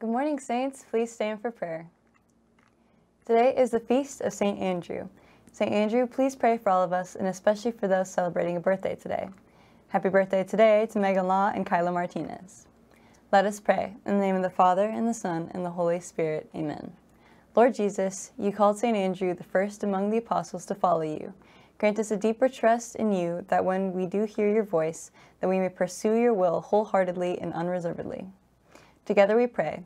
Good morning, Saints. Please stand for prayer. Today is the feast of St. Andrew. St. Andrew, please pray for all of us, and especially for those celebrating a birthday today. Happy birthday today to Megan Law and Kyla Martinez. Let us pray. In the name of the Father, and the Son, and the Holy Spirit. Amen. Lord Jesus, you called St. Andrew the first among the apostles to follow you. Grant us a deeper trust in you that when we do hear your voice, that we may pursue your will wholeheartedly and unreservedly. Together we pray.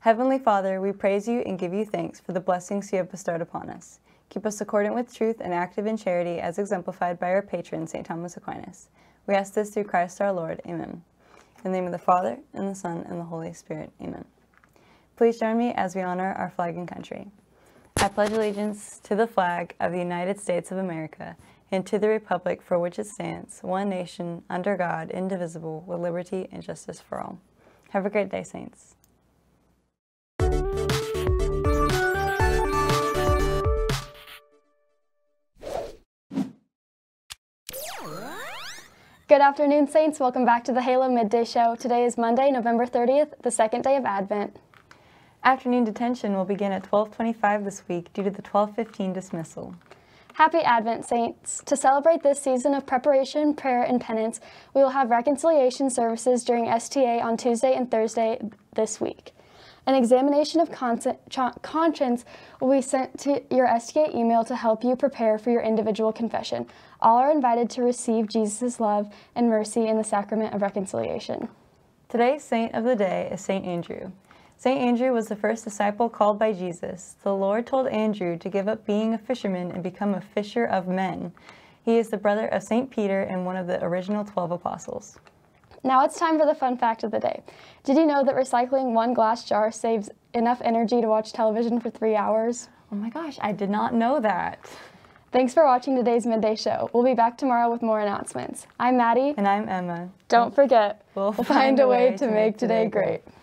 Heavenly Father, we praise you and give you thanks for the blessings you have bestowed upon us. Keep us accordant with truth and active in charity as exemplified by our patron, St. Thomas Aquinas. We ask this through Christ our Lord. Amen. In the name of the Father, and the Son, and the Holy Spirit. Amen. Please join me as we honor our flag and country. I pledge allegiance to the flag of the United States of America and to the republic for which it stands, one nation, under God, indivisible, with liberty and justice for all. Have a great day, Saints. Good afternoon, Saints. Welcome back to the Halo Midday Show. Today is Monday, November 30th, the second day of Advent. Afternoon detention will begin at 1225 this week due to the 1215 dismissal. Happy Advent, Saints. To celebrate this season of preparation, prayer, and penance, we will have reconciliation services during STA on Tuesday and Thursday this week. An examination of conscience will be sent to your STA email to help you prepare for your individual confession. All are invited to receive Jesus' love and mercy in the sacrament of reconciliation. Today's saint of the day is St. Andrew. St. Andrew was the first disciple called by Jesus. The Lord told Andrew to give up being a fisherman and become a fisher of men. He is the brother of St. Peter and one of the original 12 apostles. Now it's time for the fun fact of the day. Did you know that recycling one glass jar saves enough energy to watch television for three hours? Oh my gosh, I did not know that. Thanks for watching today's Midday Show. We'll be back tomorrow with more announcements. I'm Maddie. And I'm Emma. Don't forget, we'll, we'll find, find, a way, way to, to make today great. great.